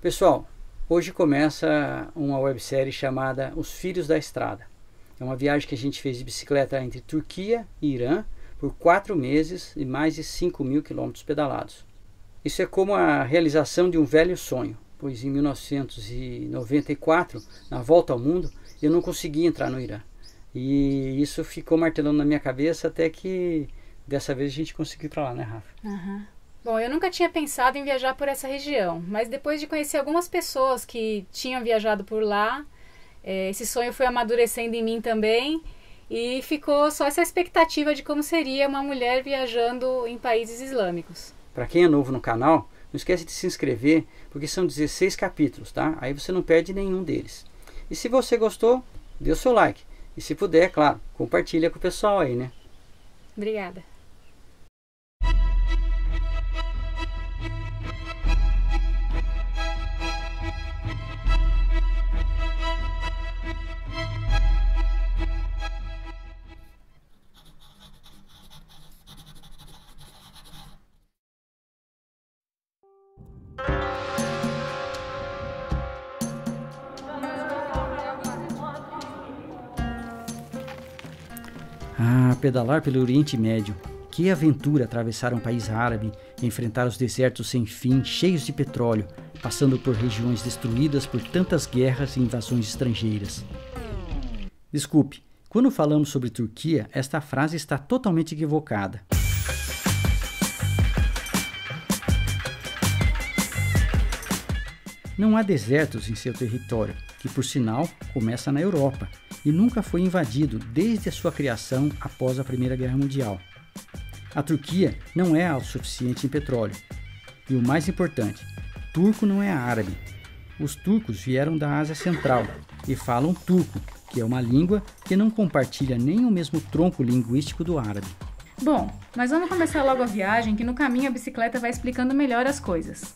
Pessoal, hoje começa uma websérie chamada Os Filhos da Estrada. É uma viagem que a gente fez de bicicleta entre Turquia e Irã por quatro meses e mais de 5 mil quilômetros pedalados. Isso é como a realização de um velho sonho, pois em 1994, na volta ao mundo, eu não consegui entrar no Irã. E isso ficou martelando na minha cabeça até que dessa vez a gente conseguiu ir para lá, né, Rafa? Uhum. Bom, eu nunca tinha pensado em viajar por essa região, mas depois de conhecer algumas pessoas que tinham viajado por lá, é, esse sonho foi amadurecendo em mim também e ficou só essa expectativa de como seria uma mulher viajando em países islâmicos. Para quem é novo no canal, não esquece de se inscrever, porque são 16 capítulos, tá? Aí você não perde nenhum deles. E se você gostou, dê o seu like. E se puder, claro, compartilha com o pessoal aí, né? Obrigada. Ah, pedalar pelo Oriente Médio. Que aventura atravessar um país árabe, enfrentar os desertos sem fim, cheios de petróleo, passando por regiões destruídas por tantas guerras e invasões estrangeiras. Desculpe, quando falamos sobre Turquia, esta frase está totalmente equivocada. Não há desertos em seu território, que por sinal começa na Europa e nunca foi invadido desde a sua criação após a Primeira Guerra Mundial. A Turquia não é autossuficiente em petróleo. E o mais importante, turco não é árabe. Os turcos vieram da Ásia Central e falam turco, que é uma língua que não compartilha nem o mesmo tronco linguístico do árabe. Bom, mas vamos começar logo a viagem, que no caminho a bicicleta vai explicando melhor as coisas.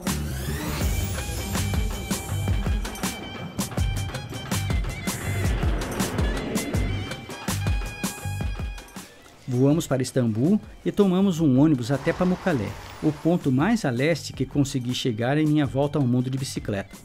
Voamos para Istambul e tomamos um ônibus até Pamukkale, o ponto mais a leste que consegui chegar em minha volta ao mundo de bicicleta.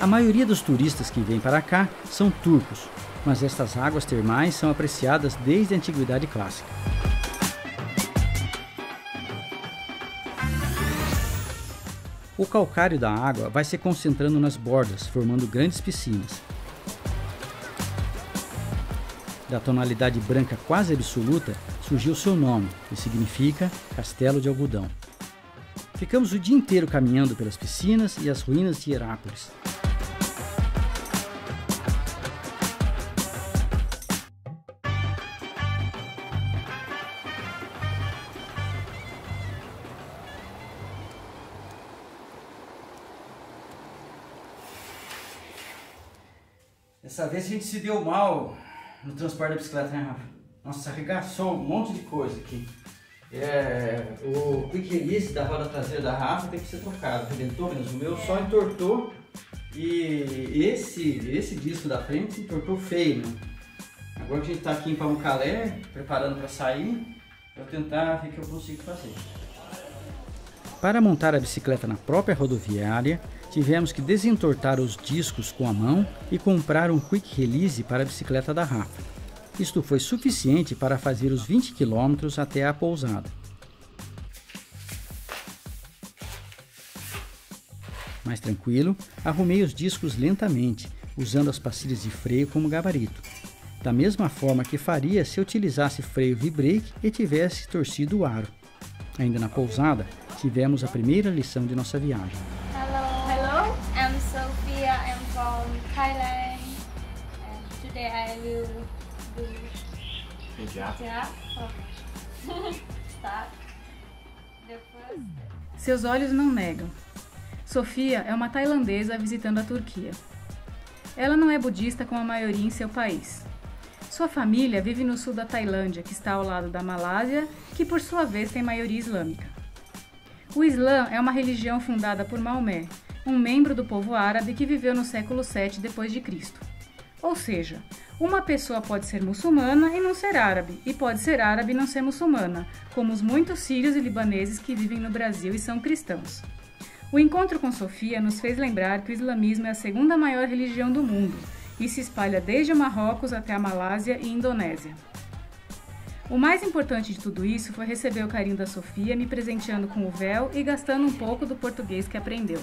A maioria dos turistas que vêm para cá são turcos, mas estas águas termais são apreciadas desde a antiguidade clássica. O calcário da água vai se concentrando nas bordas, formando grandes piscinas. Da tonalidade branca quase absoluta surgiu seu nome, que significa Castelo de Algodão. Ficamos o dia inteiro caminhando pelas piscinas e as ruínas de Herápolis. Dessa vez a gente se deu mal no transporte da bicicleta, né, Rafa? Nossa, arregaçou um monte de coisa aqui. É, o quick release da roda traseira da Rafa tem que ser trocado. Arrebentou mesmo. O meu só entortou e esse, esse disco da frente entortou feio, né? Agora que a gente tá aqui em Pamucalé, preparando para sair, eu tentar ver o que eu consigo fazer. Para montar a bicicleta na própria rodoviária, tivemos que desentortar os discos com a mão e comprar um quick release para a bicicleta da Rafa. Isto foi suficiente para fazer os 20 km até a pousada. Mais tranquilo, arrumei os discos lentamente, usando as pastilhas de freio como gabarito, da mesma forma que faria se utilizasse freio V-brake e tivesse torcido o aro. Ainda na pousada, tivemos a primeira lição de nossa viagem. I'm Sophia. I'm from Thailand. And today I will do Hijab. hijab. Start. The first. Seus olhos não negam. Sofia é uma tailandesa visitando a Turquia. Ela não é budista como a maioria em seu país. Sua família vive no sul da Tailândia, que está ao lado da Malásia, que por sua vez tem maioria islâmica. O Islã é uma religião fundada por Maomé, um membro do povo árabe que viveu no século 7 depois de Cristo. Ou seja, uma pessoa pode ser muçulmana e não ser árabe, e pode ser árabe e não ser muçulmana, como os muitos sírios e libaneses que vivem no Brasil e são cristãos. O encontro com Sofia nos fez lembrar que o islamismo é a segunda maior religião do mundo e se espalha desde Marrocos até a Malásia e Indonésia. O mais importante de tudo isso foi receber o carinho da Sofia, me presenteando com o véu e gastando um pouco do português que aprendeu.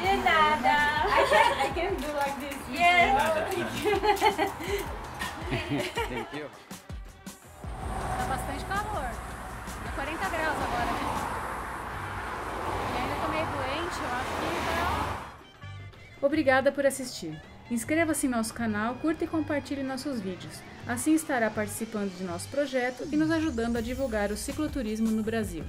De nada. I can, I can do like this. Yes. Thank you. Tá bastante calor. Tá 40 graus agora, né? E ainda tô meio doente, eu acho que tá... Obrigada por assistir. Inscreva-se em nosso canal, curta e compartilhe nossos vídeos. Assim estará participando de nosso projeto e nos ajudando a divulgar o cicloturismo no Brasil.